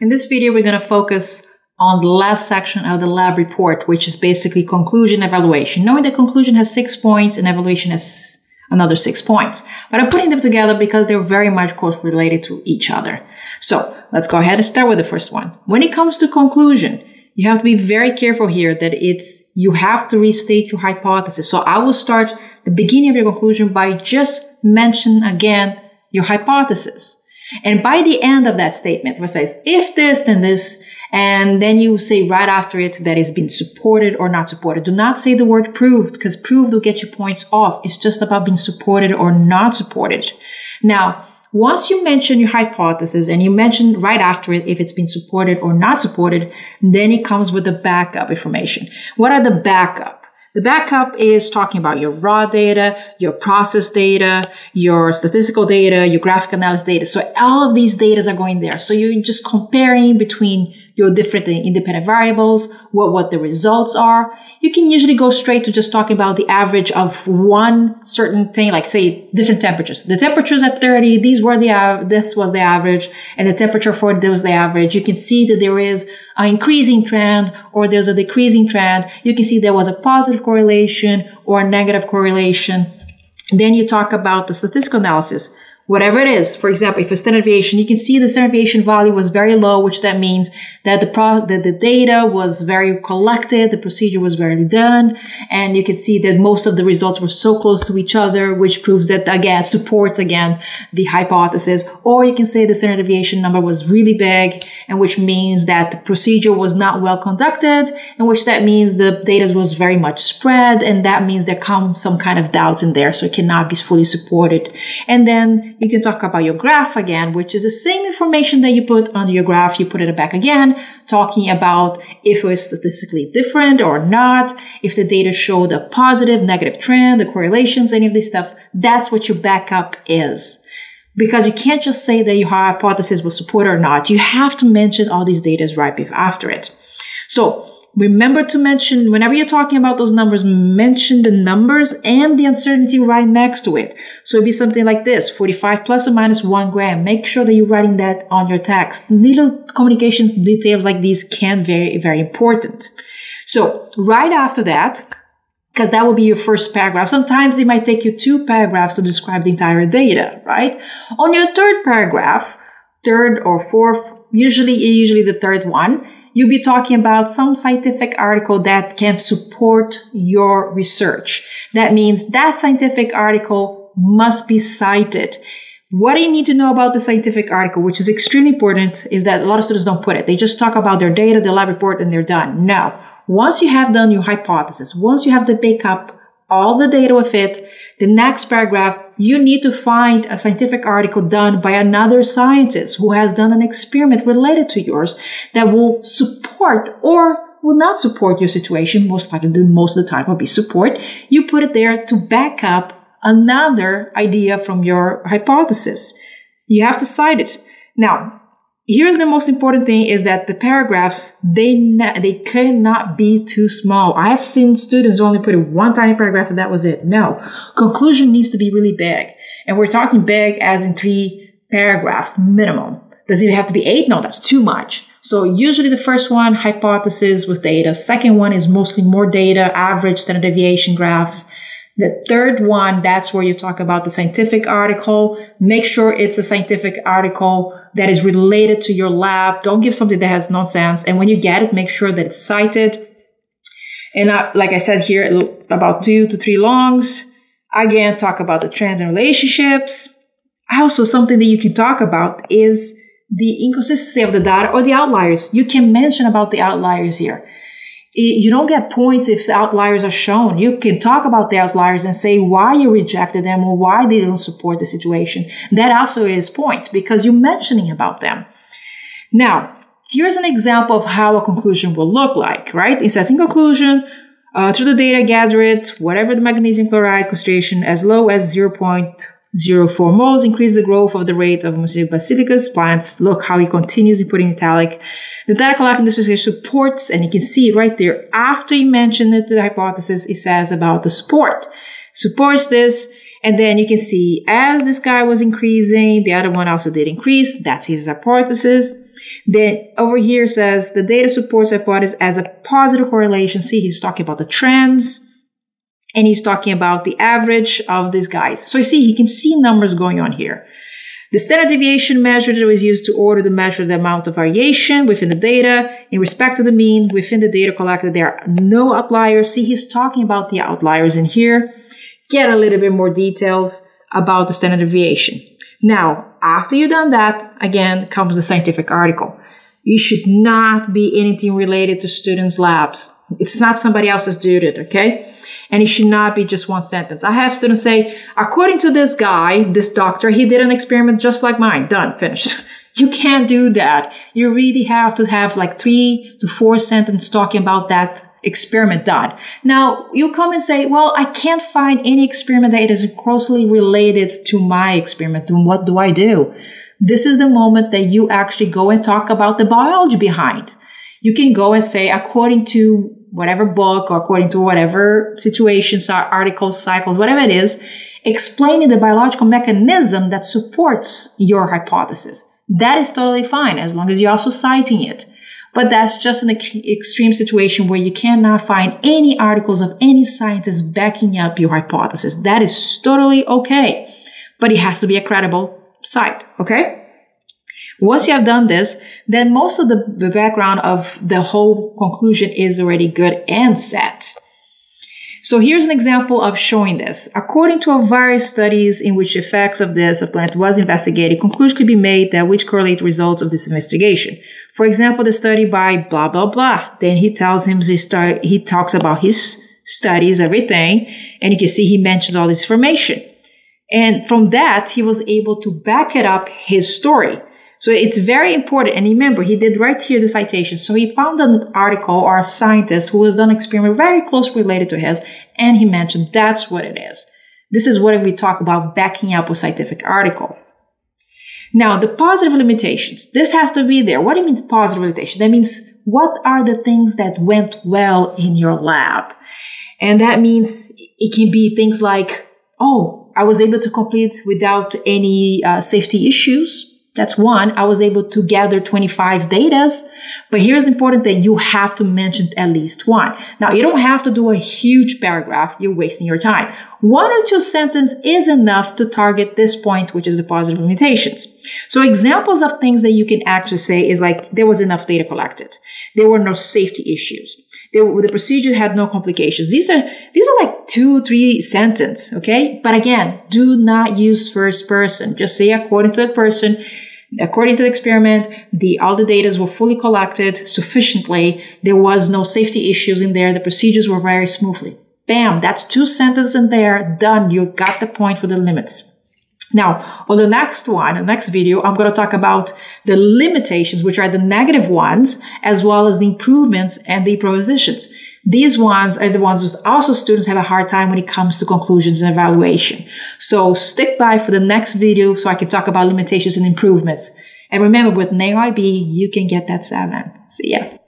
In this video, we're going to focus on the last section of the lab report, which is basically conclusion evaluation. Knowing that conclusion has six points and evaluation has another six points. But I'm putting them together because they're very much closely related to each other. So let's go ahead and start with the first one. When it comes to conclusion, you have to be very careful here that it's, you have to restate your hypothesis. So I will start the beginning of your conclusion by just mention again your hypothesis. And by the end of that statement, it says, if this, then this, and then you say right after it that it's been supported or not supported. Do not say the word proved because proved will get you points off. It's just about being supported or not supported. Now, once you mention your hypothesis and you mention right after it if it's been supported or not supported, then it comes with the backup information. What are the backup? The backup is talking about your raw data, your process data, your statistical data, your graphic analysis data. So all of these data are going there. So you're just comparing between your different independent variables, what, what the results are. You can usually go straight to just talking about the average of one certain thing, like say different temperatures. The temperatures at 30, these were the, this was the average and the temperature for this was the average. You can see that there is an increasing trend or there's a decreasing trend. You can see there was a positive correlation or a negative correlation. Then you talk about the statistical analysis whatever it is. For example, if a standard deviation, you can see the standard deviation value was very low, which that means that the pro- that the data was very collected, the procedure was very done, and you can see that most of the results were so close to each other, which proves that again supports again the hypothesis. Or you can say the standard deviation number was really big, and which means that the procedure was not well conducted, and which that means the data was very much spread, and that means there come some kind of doubts in there, so it cannot be fully supported. And then you can talk about your graph again, which is the same information that you put on your graph. You put it back again, talking about if it was statistically different or not, if the data showed a positive, negative trend, the correlations, any of this stuff. That's what your backup is. Because you can't just say that your hypothesis was supported or not. You have to mention all these data right after it. So remember to mention whenever you're talking about those numbers, mention the numbers and the uncertainty right next to it. So it'd be something like this 45 plus or minus one gram. Make sure that you're writing that on your text. Little communications details like these can very, very important. So right after that, because that will be your first paragraph. Sometimes it might take you two paragraphs to describe the entire data, right? On your third paragraph, third or fourth, usually, usually the third one, you'll be talking about some scientific article that can support your research. That means that scientific article must be cited. What you need to know about the scientific article, which is extremely important, is that a lot of students don't put it. They just talk about their data, their lab report, and they're done. No. Once you have done your hypothesis, once you have the backup, all the data with it, the next paragraph, you need to find a scientific article done by another scientist who has done an experiment related to yours that will support or will not support your situation. Most likely, most of the time will be support. You put it there to back up another idea from your hypothesis. You have to cite it. Now, Here's the most important thing is that the paragraphs, they, they cannot be too small. I have seen students only put one tiny paragraph and that was it. No, conclusion needs to be really big. And we're talking big as in three paragraphs minimum. Does it have to be eight? No, that's too much. So usually the first one, hypothesis with data. Second one is mostly more data, average standard deviation graphs. The third one, that's where you talk about the scientific article. Make sure it's a scientific article that is related to your lab. Don't give something that has nonsense. And when you get it, make sure that it's cited. And I, like I said here, about two to three longs. Again, talk about the trends and relationships. Also, something that you can talk about is the inconsistency of the data or the outliers. You can mention about the outliers here you don't get points if outliers are shown. You can talk about the outliers and say why you rejected them or why they don't support the situation. That also is points because you're mentioning about them. Now, here's an example of how a conclusion will look like, right? It says in conclusion, uh, through the data gathered, whatever the magnesium chloride concentration as low as 0.04 moles increase the growth of the rate of basilicus plants. Look how he continues in putting italic the data collected in this research supports, and you can see right there, after he mentioned it, the hypothesis, he says about the support. Supports this, and then you can see as this guy was increasing, the other one also did increase. That's his hypothesis. Then over here says the data supports hypothesis as a positive correlation. See, he's talking about the trends and he's talking about the average of these guys. So you see, he can see numbers going on here. The standard deviation measure that was used to order to measure the amount of variation within the data in respect to the mean within the data collected. There are no outliers. See, he's talking about the outliers in here. Get a little bit more details about the standard deviation. Now, after you've done that, again comes the scientific article. You should not be anything related to students' labs. It's not somebody else's duty, okay? And it should not be just one sentence. I have students say, according to this guy, this doctor, he did an experiment just like mine. Done, finished. you can't do that. You really have to have like three to four sentences talking about that experiment done. Now, you come and say, well, I can't find any experiment that is closely related to my experiment. Then what do I do? This is the moment that you actually go and talk about the biology behind. You can go and say, according to whatever book or according to whatever situations, articles, cycles, whatever it is, explaining the biological mechanism that supports your hypothesis. That is totally fine as long as you're also citing it. But that's just an extreme situation where you cannot find any articles of any scientist backing up your hypothesis. That is totally okay. But it has to be a credible site, okay? Once you have done this, then most of the, background of the whole conclusion is already good and set. So here's an example of showing this. According to various studies in which effects of this of plant was investigated, conclusion could be made that which correlate results of this investigation. For example, the study by blah blah blah. Then he tells him he start, he talks about his studies, everything, and you can see he mentions all this information. And from that, he was able to back it up his story. So it's very important. And remember, he did right here the citation. So he found an article or a scientist who has done experiment very close related to his, and he mentioned that's what it is. This is what we talk about backing up a scientific article. Now, the positive limitations. This has to be there. What do you mean positive limitation? That means what are the things that went well in your lab? And that means it can be things like, oh, I was able to complete without any uh, safety issues. That's one. I was able to gather 25 datas, but here's the important that you have to mention at least one. Now, you don't have to do a huge paragraph. You're wasting your time. One or two sentences is enough to target this point, which is the positive limitations. So examples of things that you can actually say is like, there was enough data collected. There were no safety issues. The procedure had no complications. These are, these are like two, three sentences. Okay. But again, do not use first person. Just say according to the person According to the experiment, the, all the data were fully collected sufficiently. There was no safety issues in there. The procedures were very smoothly. Bam, that's two sentences in there. Done. You got the point for the limits. Now, on the next one, the next video, I'm going to talk about the limitations, which are the negative ones, as well as the improvements and the propositions. These ones are the ones which also students have a hard time when it comes to conclusions and evaluation. So stick by for the next video so I can talk about limitations and improvements. And remember, with Nail IB, you can get that seven. See ya.